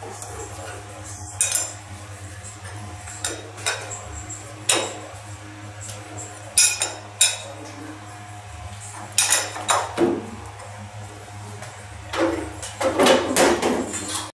何?